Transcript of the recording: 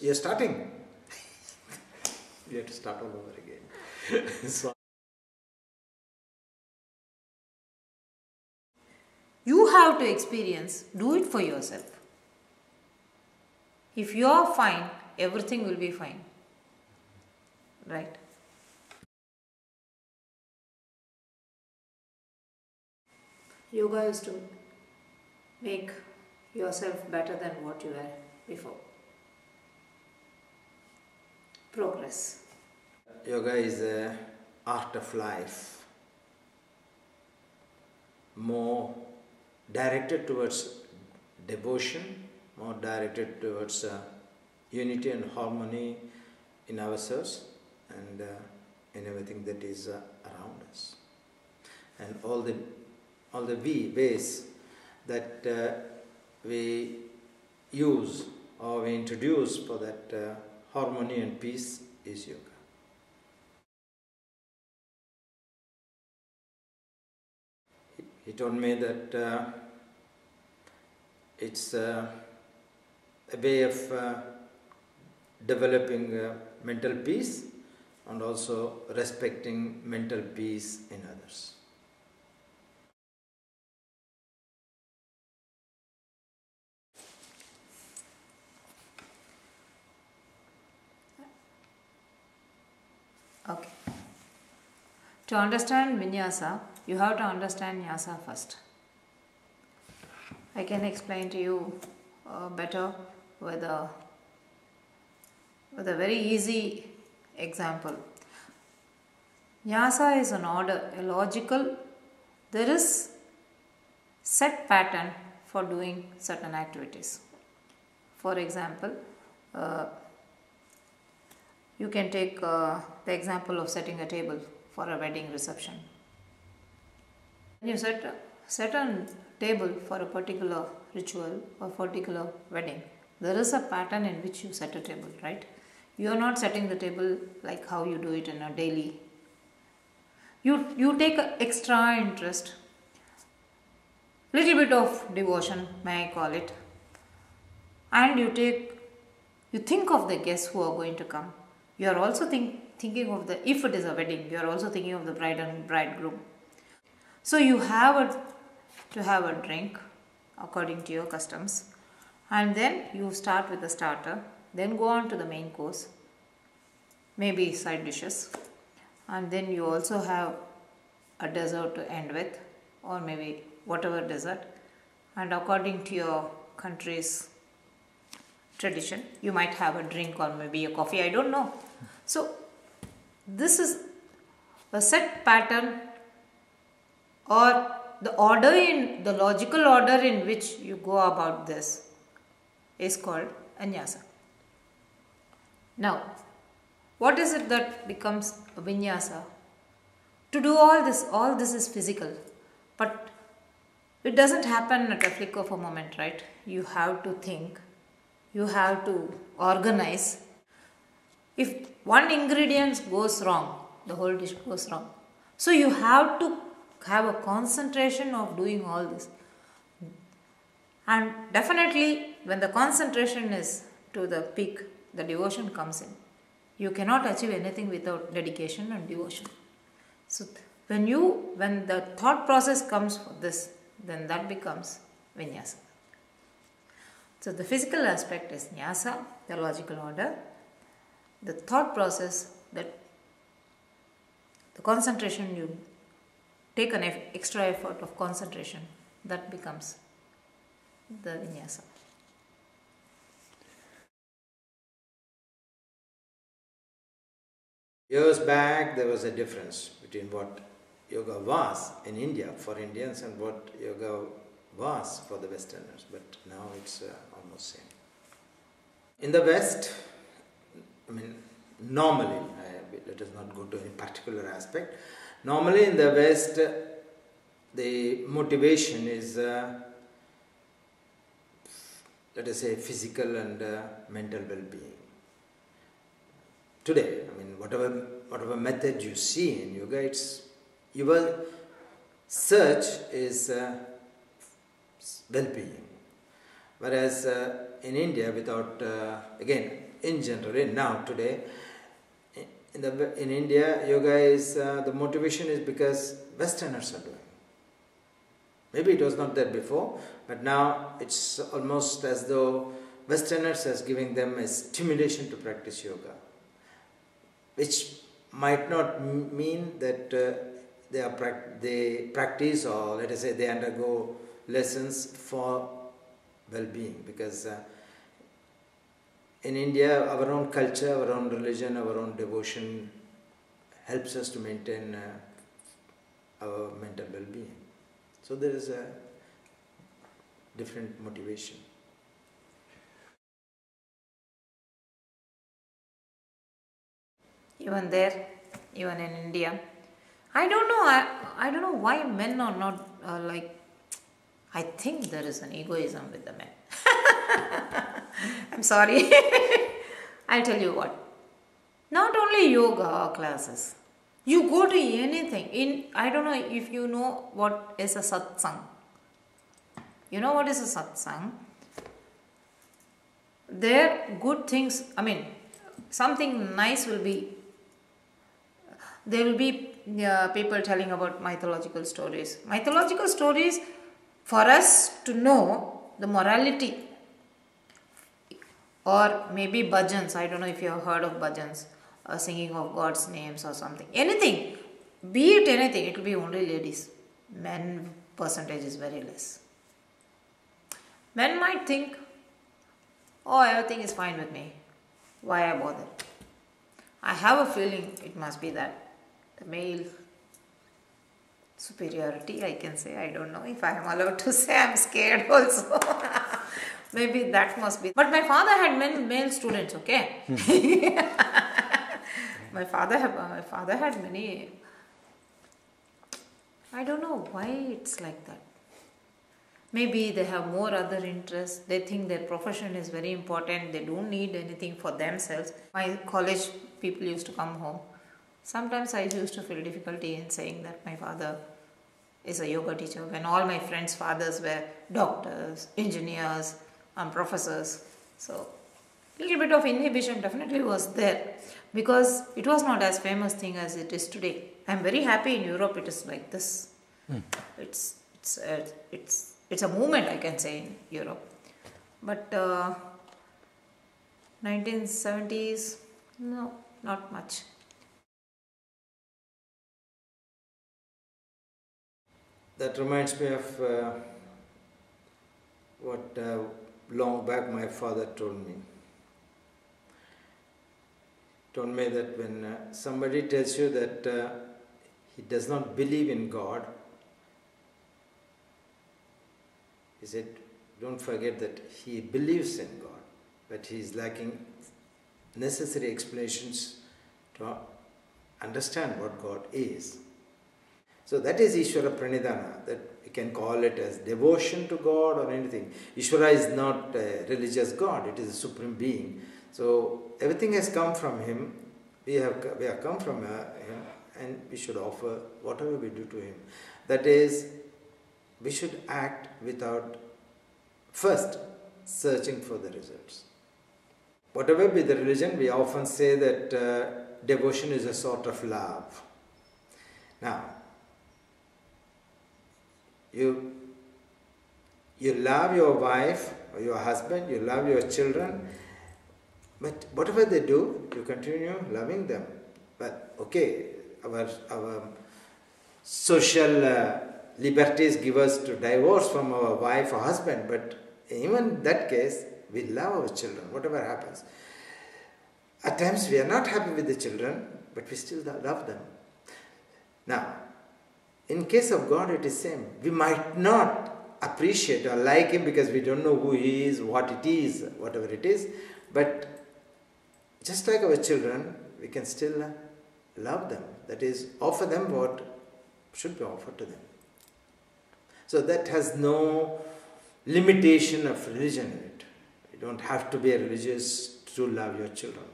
You're starting. you have to start all over again. so, You have to experience, do it for yourself. If you are fine, everything will be fine. Right? Yoga is to make yourself better than what you were before. Progress. yoga is a art of life, more directed towards devotion, more directed towards uh, unity and harmony in ourselves and uh, in everything that is uh, around us. And all the all the ways that uh, we use or we introduce for that uh, harmony and peace is yoga. He, told me that uh, it's uh, a way of uh, developing uh, mental peace and also respecting mental peace in others. Okay. To understand vinyasa, you have to understand nyasa first. I can explain to you uh, better with a, with a very easy example. Nyasa is an order, a logical, there is set pattern for doing certain activities. For example, uh, you can take uh, the example of setting a table for a wedding reception. When you set, set a table for a particular ritual or particular wedding, there is a pattern in which you set a table, right? You are not setting the table like how you do it in a daily. You, you take extra interest, little bit of devotion, may I call it, and you take, you think of the guests who are going to come you are also think, thinking of the if it is a wedding you are also thinking of the bride and bridegroom. So you have a, to have a drink according to your customs and then you start with the starter then go on to the main course maybe side dishes and then you also have a dessert to end with or maybe whatever dessert. And according to your country's tradition you might have a drink or maybe a coffee i don't know. So this is a set pattern or the order in the logical order in which you go about this is called anyasa now what is it that becomes a vinyasa? To do all this all this is physical but it doesn't happen at a flick of a moment right? You have to think you have to organize if one ingredient goes wrong the whole dish goes wrong. So you have to have a concentration of doing all this. And definitely when the concentration is to the peak the devotion comes in. You cannot achieve anything without dedication and devotion. So when you when the thought process comes for this then that becomes vinyasa. So the physical aspect is nyasa the logical order the thought process that the concentration you take an extra effort of concentration that becomes the vinyasa Years back, there was a difference between what yoga was in India for Indians and what yoga was for the Westerners, but now it's uh, almost same. In the West, I mean, normally, let us not go to any particular aspect. Normally, in the West, the motivation is, uh, let us say, physical and uh, mental well-being. Today, I mean, whatever whatever method you see in yoga, it's your search is uh, well-being. Whereas uh, in India, without, uh, again, in general, in now today, in the in India, yoga is uh, the motivation is because Westerners are doing. Maybe it was not there before, but now it's almost as though Westerners is giving them a stimulation to practice yoga, which might not mean that uh, they are pra- they practice or let us say they undergo lessons for well-being because. Uh, in India, our own culture, our own religion, our own devotion helps us to maintain uh, our mental well being. So there is a different motivation. Even there, even in India, I don't know. I, I don't know why men are not uh, like. I think there is an egoism with the men. I'm sorry. I'll tell you what. Not only yoga classes, you go to anything. In I don't know if you know what is a satsang. You know what is a satsang? There, good things. I mean, something nice will be. There will be uh, people telling about mythological stories. Mythological stories for us to know the morality or maybe bhajans. I don't know if you have heard of bhajans, uh, singing of God's names or something. Anything, be it anything, it will be only ladies. Men percentage is very less. Men might think, oh, everything is fine with me. Why I bother? I have a feeling it must be that the male superiority, I can say. I don't know if I am allowed to say, I'm scared also. Maybe that must be. But my father had many male students. Okay. Hmm. my father have uh, my father had many. I don't know why it's like that. Maybe they have more other interests. They think their profession is very important. They don't need anything for themselves. My college people used to come home. Sometimes I used to feel difficulty in saying that my father is a yoga teacher when all my friends' fathers were doctors, engineers, um, professors. So, a little bit of inhibition definitely was there because it was not as famous thing as it is today. I am very happy in Europe. It is like this. Mm. It's it's uh, it's it's a movement I can say in Europe, but uh, 1970s no not much. That reminds me of uh, what uh, long back my father told me. Told me that when uh, somebody tells you that uh, he does not believe in God, he said, don't forget that he believes in God, but he is lacking necessary explanations to understand what God is. So that is Ishvara Pranidhana, that can call it as devotion to God or anything. Ishvara is not a religious God, it is a supreme being. So everything has come from Him. We have, we have come from uh, Him and we should offer whatever we do to Him. That is, we should act without first searching for the results. Whatever be the religion, we often say that uh, devotion is a sort of love. Now, you, you love your wife or your husband, you love your children, but whatever they do, you continue loving them. But okay, our, our social uh, liberties give us to divorce from our wife or husband, but even that case, we love our children, whatever happens. At times we are not happy with the children, but we still love them. Now, in case of God, it is same. We might not appreciate or like Him because we don't know who He is, what it is, whatever it is. But just like our children, we can still love them. That is, offer them what should be offered to them. So that has no limitation of religion in it. You don't have to be a religious to love your children.